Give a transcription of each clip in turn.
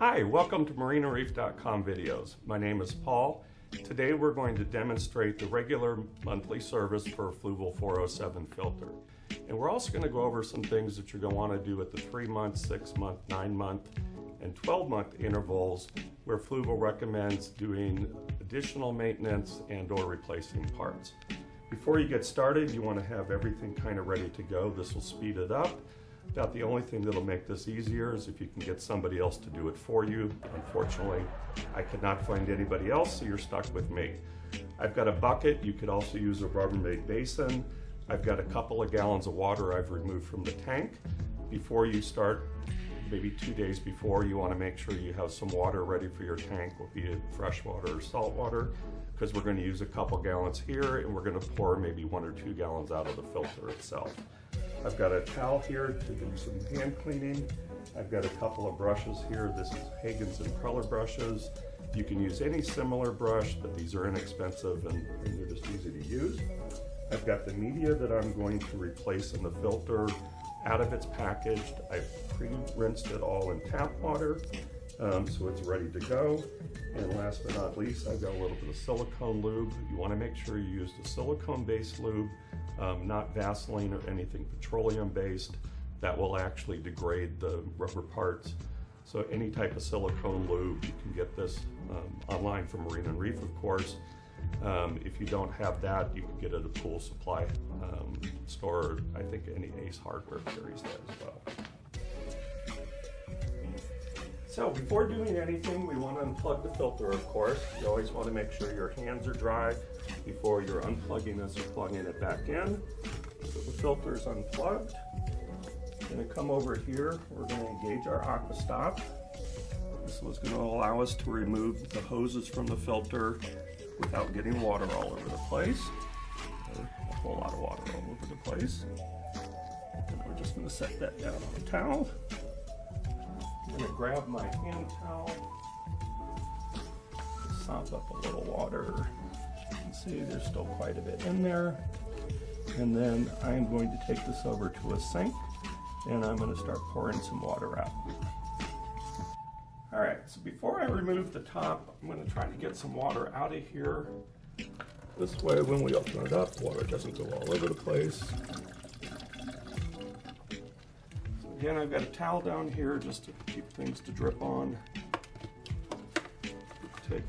Hi, welcome to MarineAndReef.com videos. My name is Paul. Today we're going to demonstrate the regular monthly service for a Fluval 407 filter. And we're also going to go over some things that you're going to want to do at the 3 month, 6 month, 9 month, and 12 month intervals where Fluval recommends doing additional maintenance and or replacing parts. Before you get started, you want to have everything kind of ready to go. This will speed it up. About the only thing that'll make this easier is if you can get somebody else to do it for you. Unfortunately, I could not find anybody else, so you're stuck with me. I've got a bucket. You could also use a Rubbermaid basin. I've got a couple of gallons of water I've removed from the tank. Before you start, maybe two days before, you want to make sure you have some water ready for your tank, be it fresh water or salt water because we're going to use a couple gallons here and we're going to pour maybe one or two gallons out of the filter itself. I've got a towel here to do some hand cleaning. I've got a couple of brushes here. This is Hagen's Impeller brushes. You can use any similar brush, but these are inexpensive and, and they're just easy to use. I've got the media that I'm going to replace in the filter out of its packaged. I've pre-rinsed it all in tap water um, so it's ready to go. And last but not least, I've got a little bit of silicone lube. You want to make sure you use the silicone-based lube, um, not Vaseline or anything petroleum-based. That will actually degrade the rubber parts. So any type of silicone lube, you can get this um, online from Marine and Reef, of course. Um, if you don't have that, you can get it at a pool supply um, store. I think any Ace Hardware carries that as well. So before doing anything, we want to unplug the filter, of course. You always want to make sure your hands are dry before you're unplugging this or plugging it back in. So the filter is unplugged. To come over here. We're going to engage our Aquastop. This was going to allow us to remove the hoses from the filter without getting water all over the place. A whole lot of water all over the place. And we're just going to set that down on a towel. I'm gonna grab my hand towel, sop up a little water. See there's still quite a bit in there. And then I'm going to take this over to a sink and I'm gonna start pouring some water out. All right, so before I remove the top, I'm gonna try to get some water out of here. This way, when we open it up, water doesn't go all over the place. Again, I've got a towel down here just to keep things to drip on. Take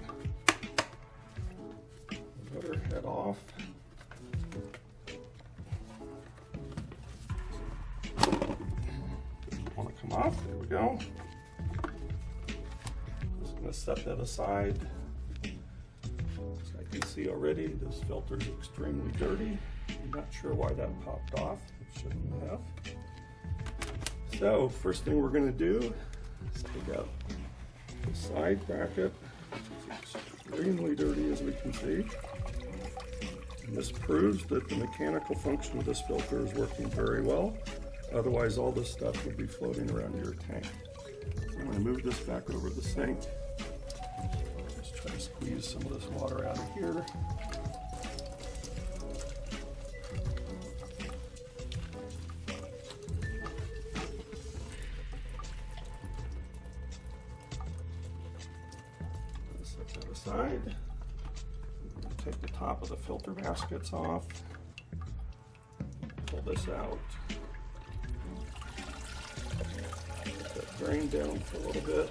the head off. Want to come off? There we go. Just going to set that aside. As I can see already, this filter is extremely dirty. I'm not sure why that popped off. It shouldn't have. So first thing we're going to do is take out the side bracket. It's extremely dirty as we can see. This proves that the mechanical function of this filter is working very well. Otherwise all this stuff would be floating around your tank. I'm going to move this back over the sink. Just try to squeeze some of this water out of here. Take the top of the filter baskets off. Pull this out. Let that drain down for a little bit.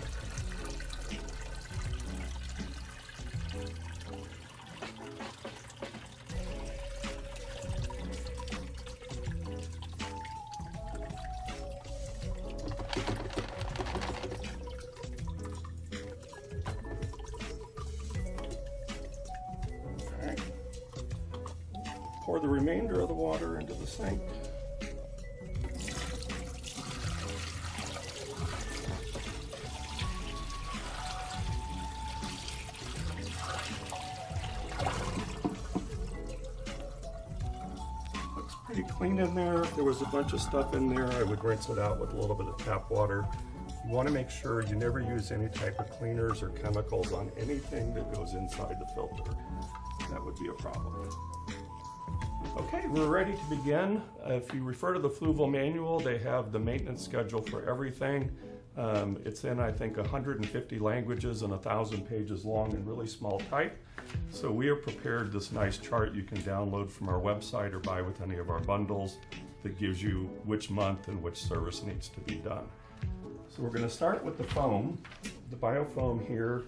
Looks pretty clean in there. If there was a bunch of stuff in there, I would rinse it out with a little bit of tap water. You want to make sure you never use any type of cleaners or chemicals on anything that goes inside the filter. That would be a problem. Okay, we're ready to begin. If you refer to the Fluval manual, they have the maintenance schedule for everything. Um, it's in, I think, 150 languages and 1,000 pages long in really small type. So we have prepared this nice chart you can download from our website or buy with any of our bundles that gives you which month and which service needs to be done. So we're going to start with the foam. The biofoam here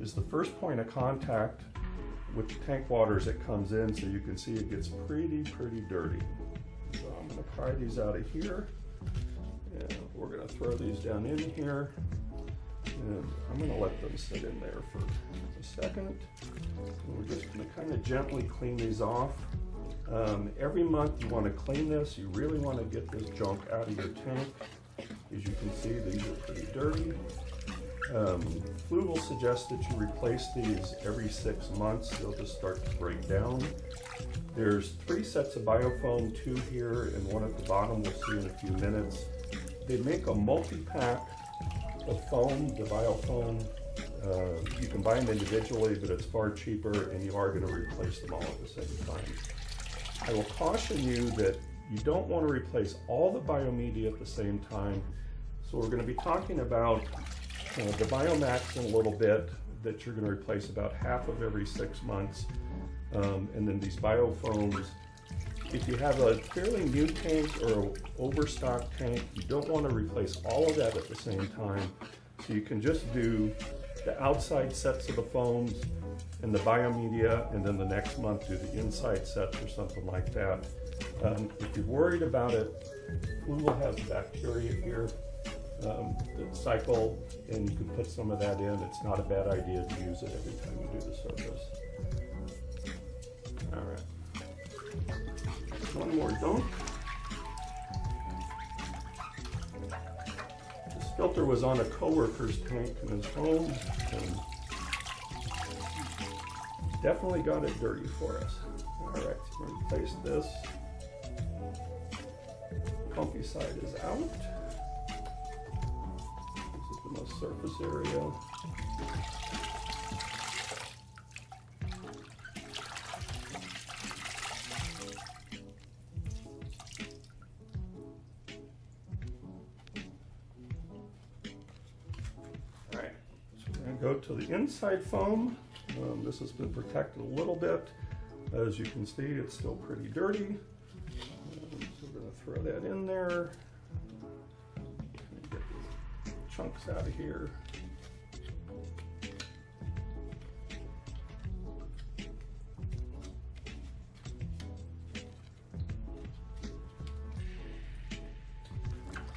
is the first point of contact with tank water as it comes in so you can see it gets pretty, pretty dirty. So I'm going to pry these out of here. And we're going to throw these down in here. And I'm going to let them sit in there for a second. And we're just going to kind of gently clean these off. Um, every month you want to clean this. You really want to get this junk out of your tank. As you can see, these are pretty dirty. Um, Fluval suggest that you replace these every six months. They'll just start to break down. There's three sets of biofoam, two here and one at the bottom we'll see in a few minutes. They make a multi-pack of foam, the biofoam. Uh, you can buy them individually, but it's far cheaper and you are going to replace them all at the same time. I will caution you that you don't want to replace all the biomedia at the same time. So we're going to be talking about uh, the Biomax in a little bit that you're going to replace about half of every six months. Um, and then these biofoams, if you have a fairly new tank or an overstock tank, you don't want to replace all of that at the same time. So you can just do the outside sets of the foams and the biomedia, and then the next month do the inside sets or something like that. Um, if you're worried about it, we will have bacteria here um, that cycle, and you can put some of that in. It's not a bad idea to use it every time you do the service. All right. One more dunk. This filter was on a coworker's tank in his home, and definitely got it dirty for us. All right, so we're gonna replace this. Comfy side is out. The surface area. All right, so we're gonna go to the inside foam. Um, this has been protected a little bit. As you can see, it's still pretty dirty. Um, so we're gonna throw that in there. Chunks out of here.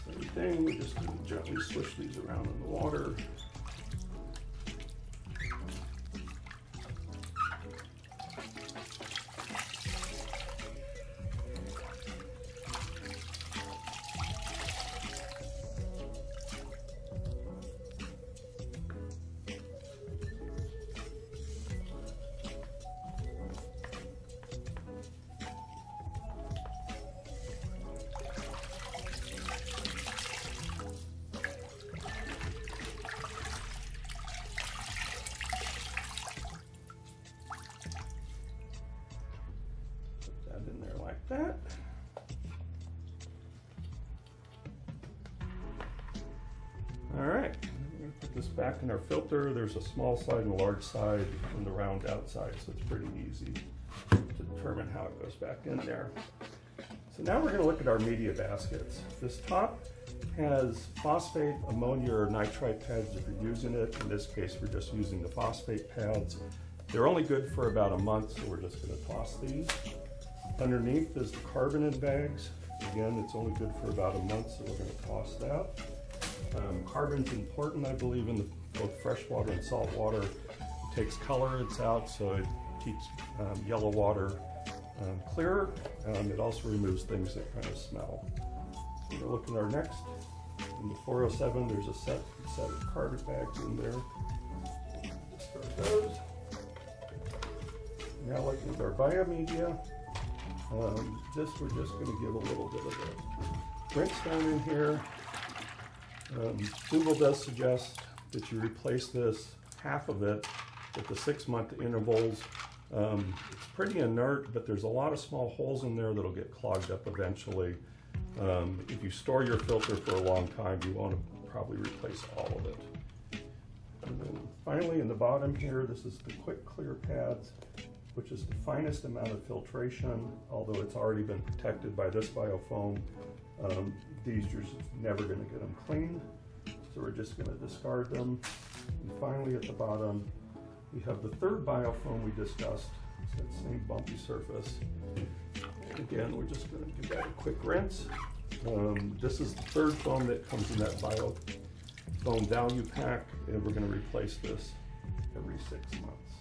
Same thing, we're just gently swish these around in the water. Back in our filter. There's a small side and a large side and the round outside, so it's pretty easy to determine how it goes back in there. So now we're gonna look at our media baskets. This top has phosphate, ammonia, or nitrite pads if you're using it. In this case, we're just using the phosphate pads. They're only good for about a month, so we're just gonna toss these. Underneath is the carbonate bags. Again, it's only good for about a month, so we're gonna toss that. Um, carbon's important, I believe, in the, both freshwater and salt water. It takes color, it's out, so it keeps um, yellow water um, clearer. Um, it also removes things that kind of smell. We're looking at our next. In the 407, there's a set, set of carbon bags in there. Those. Now looking at our biomedia. Um, this we're just going to give a little bit of a rinse down in here. Um, Google does suggest that you replace this, half of it, at the six month intervals. Um, it's pretty inert, but there's a lot of small holes in there that'll get clogged up eventually. Um, if you store your filter for a long time, you want to probably replace all of it. And then finally, in the bottom here, this is the quick clear pads, which is the finest amount of filtration, although it's already been protected by this biofoam. Um, these you're just never gonna get them clean, so we're just gonna discard them. And finally, at the bottom, we have the third biofoam we discussed. It's that same bumpy surface. Again, we're just gonna give that a quick rinse. Um, this is the third foam that comes in that bio foam value pack, and we're gonna replace this every six months.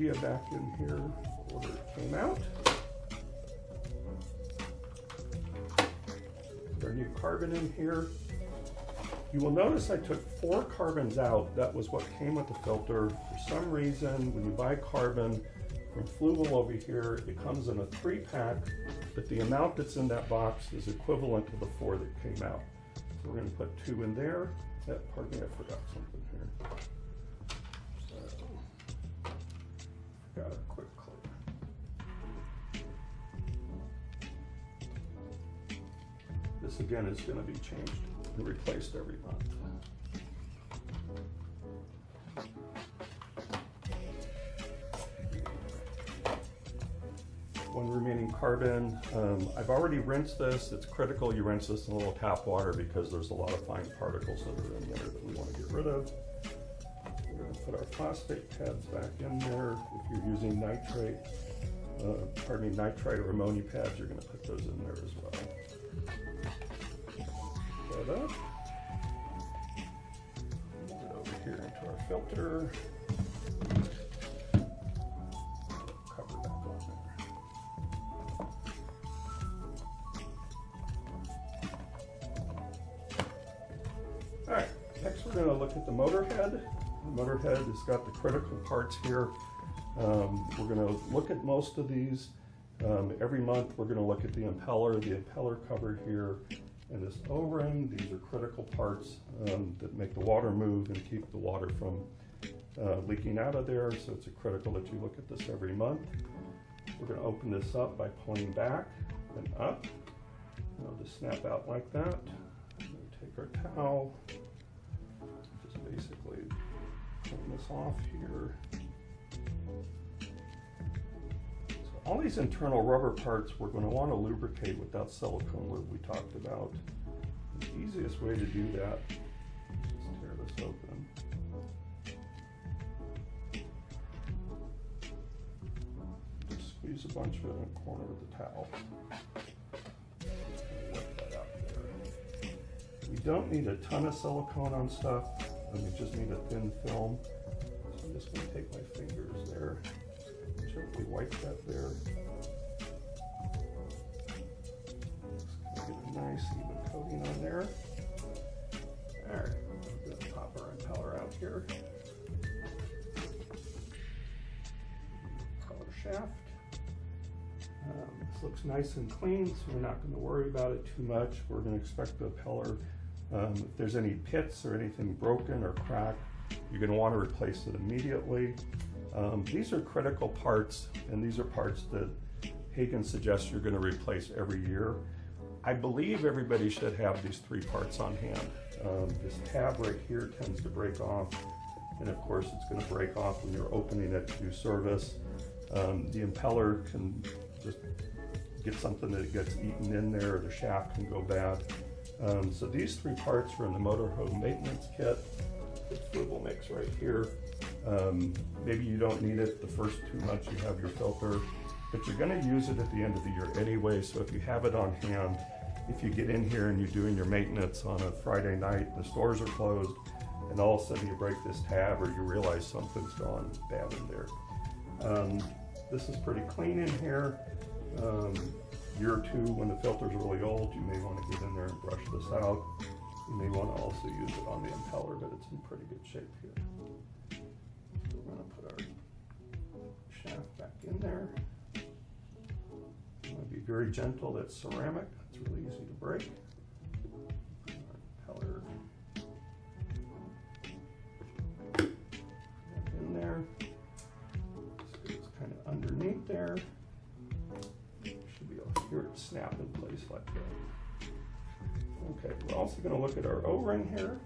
Media back in here it came out. Our new carbon in here. You will notice I took four carbons out. That was what came with the filter. For some reason, when you buy carbon from Fluval over here, it comes in a three pack, but the amount that's in that box is equivalent to the four that came out. So we're gonna put two in there. Yeah, pardon me, I forgot something here. So, Got a quick. This again is gonna be changed and replaced every month. One remaining carbon. Um, I've already rinsed this. It's critical you rinse this in a little tap water because there's a lot of fine particles that are in there that we want to get rid of. Going to put our phosphate pads back in there. If you're using nitrate, uh, pardon me, nitrite or ammonia pads, you're going to put those in there as well Put that up. Move it over here into our filter. Cover back on. All right, next we're gonna look at the motor head. The motor head has got the critical parts here. Um, we're gonna look at most of these. Um, every month, we're gonna look at the impeller, the impeller cover here, and this O-ring. These are critical parts um, that make the water move and keep the water from uh, leaking out of there. So it's a critical that you look at this every month. We're going to open this up by pulling back and up. And it'll just snap out like that. take our towel, this off here. all these internal rubber parts we're going to want to lubricate with that silicone lube we talked about. The easiest way to do that is tear this open. Just squeeze a bunch of it in the corner with the towel. We don't need a ton of silicone on stuff, and we just need a thin film. So I'm just going to take my fingers there gently wipe that there. Get a nice even coating on there. All right, I'm gonna pop our impeller out here. Color shaft. Um, this looks nice and clean, so we're not going to worry about it too much. We're going to expect the impeller, um, if there's any pits or anything broken or cracked, you're going to want to replace it immediately. Um, these are critical parts, and these are parts that Hagen suggests you're going to replace every year. I believe everybody should have these three parts on hand. Um, this tab right here tends to break off, and of course it's going to break off when you're opening it to do service. Um, the impeller can just get something that gets eaten in there, or the shaft can go bad. Um, so these three parts are in the motor head maintenance kit Fluval makes right here. Um, maybe you don't need it the first two months you have your filter, but you're going to use it at the end of the year anyway. So if you have it on hand, if you get in here and you're doing your maintenance on a Friday night, the stores are closed, and all of a sudden you break this tab or you realize something's gone bad in there. Um, this is pretty clean in here. Um, year or two when the filter's really old, you may want to get in there and brush this out. You may want to also use it on the impeller, but it's in pretty good shape here. We're going to put our shaft back in there. I'm going to be very gentle. That's ceramic. It's really easy to break. Impeller back in there. So it's kind of underneath there. Our impeller. that. Okay, we're also gonna look at our O-ring here.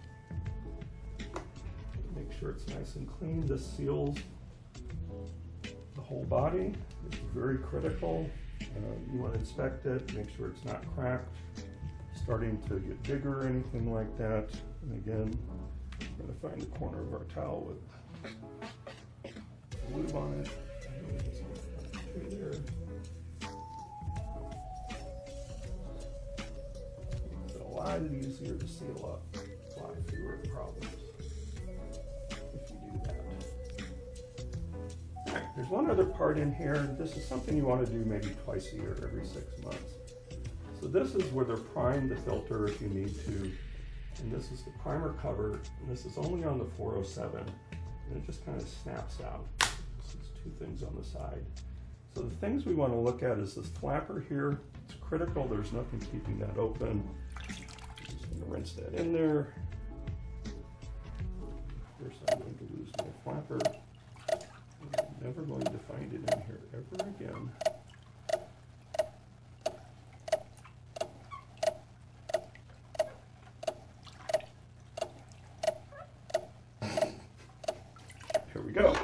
Make sure it's nice and clean. This seals the whole body. It's very critical. Uh, you want to inspect it, make sure it's not cracked, starting to get bigger or anything like that. And again, I'm going to find the corner of our towel with lube on it. It easier to seal up, lot fewer problems if you do that. There's one other part in here. This is something you want to do maybe twice a year, every six months. So this is where they're prime the filter if you need to. And this is the primer cover. And this is only on the 407. And it just kind of snaps out. This is two things on the side. So the things we want to look at is this flapper here. It's critical. There's nothing keeping that open. I'm just going to rinse that in there. First, I'm going to lose my flapper. I'm never going to find it in here ever again. Here we go. So,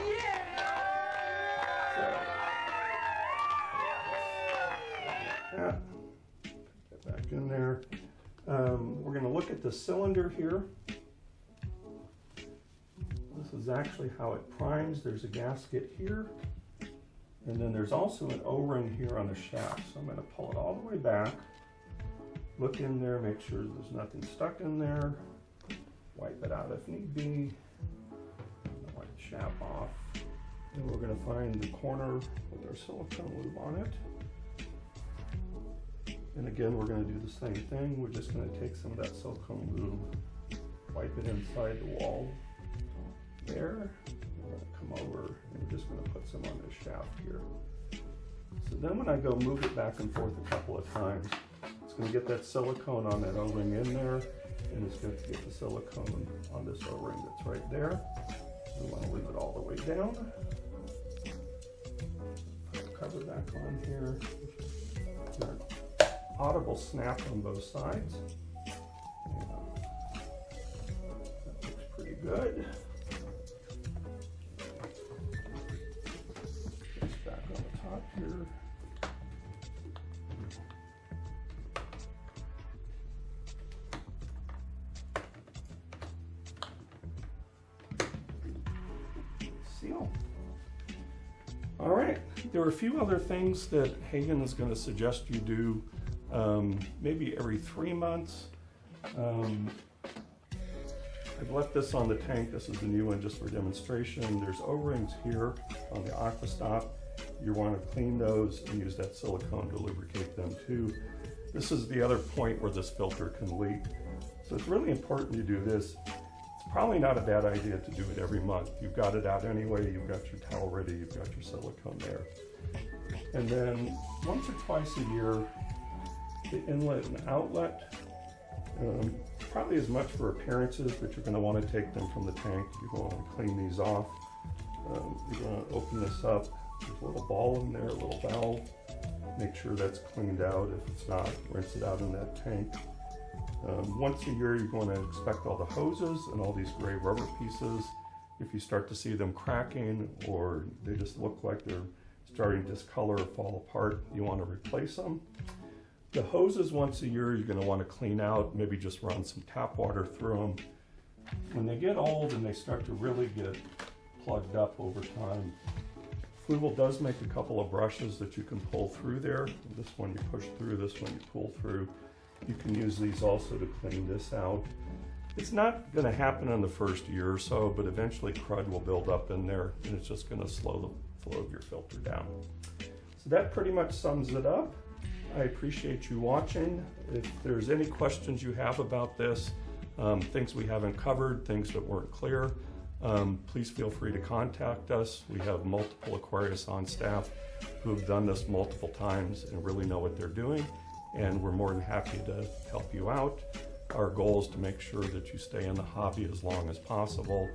that, Get back in there. Um, we're going to look at the cylinder here. This is actually how it primes. There's a gasket here. And then there's also an O-ring here on the shaft. So I'm going to pull it all the way back. Look in there, make sure there's nothing stuck in there. Wipe it out if need be. Wipe the shaft off. And we're going to find the corner with our silicone lube on it. And again, we're going to do the same thing. We're just going to take some of that silicone lube, wipe it inside the wall there. We're to come over and we're just going to put some on this shaft here. So then when I go move it back and forth a couple of times, it's going to get that silicone on that O-ring in there and it's going to get the silicone on this O-ring that's right there. We want to leave it all the way down. Put the cover back on here. Audible snap on both sides. That looks pretty good. Back on the top here. Seal. All right, there are a few other things that Hagen is going to suggest you do um, maybe every three months. Um, I've left this on the tank. This is the new one just for demonstration. There's O-rings here on the Aquastop. You want to clean those and use that silicone to lubricate them too. This is the other point where this filter can leak. So it's really important you do this. It's probably not a bad idea to do it every month. You've got it out anyway, you've got your towel ready, you've got your silicone there. And then once or twice a year, the inlet and outlet, um, probably as much for appearances, but you're going to want to take them from the tank. You're going to want to clean these off. Um, you're going to open this up. There's a little ball in there, a little valve. Make sure that's cleaned out. If it's not, rinse it out in that tank. Um, once a year, you're going to inspect all the hoses and all these gray rubber pieces. If you start to see them cracking or they just look like they're starting to discolor or fall apart, you want to replace them. The hoses once a year you're going to want to clean out, maybe just run some tap water through them. When they get old and they start to really get plugged up over time, Fluval does make a couple of brushes that you can pull through there. This one you push through, this one you pull through. You can use these also to clean this out. It's not going to happen in the first year or so, but eventually crud will build up in there and it's just going to slow the flow of your filter down. So that pretty much sums it up. I appreciate you watching. If there's any questions you have about this, um, things we haven't covered, things that weren't clear, um, please feel free to contact us. We have multiple aquarists on staff who have done this multiple times and really know what they're doing, and we're more than happy to help you out. Our goal is to make sure that you stay in the hobby as long as possible,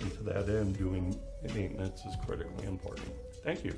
and to that end, doing maintenance is critically important. Thank you.